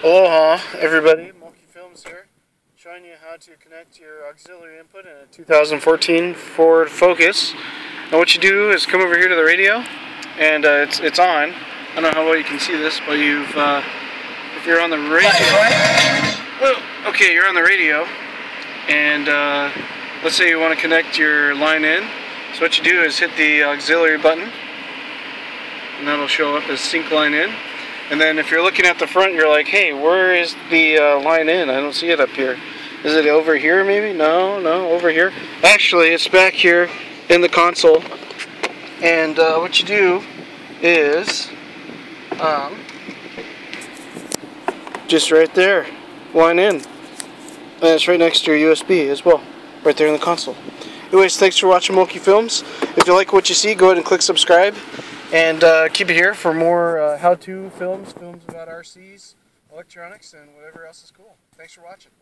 Aloha, everybody. Mulkey Films here, showing you how to connect your auxiliary input in a 2014 Ford Focus. Now, what you do is come over here to the radio, and uh, it's it's on. I don't know how well you can see this, but you've uh, if you're on the radio. Oh, okay, you're on the radio, and uh, let's say you want to connect your line in. So what you do is hit the auxiliary button, and that'll show up as sync line in. And then if you're looking at the front, you're like, hey, where is the uh, line in? I don't see it up here. Is it over here maybe? No, no, over here. Actually, it's back here in the console. And uh, what you do is, um, just right there, line in. And it's right next to your USB as well, right there in the console. Anyways, thanks for watching Mulkey Films. If you like what you see, go ahead and click subscribe. And uh, keep it here for more uh, how-to films, films about RCs, electronics, and whatever else is cool. Thanks for watching.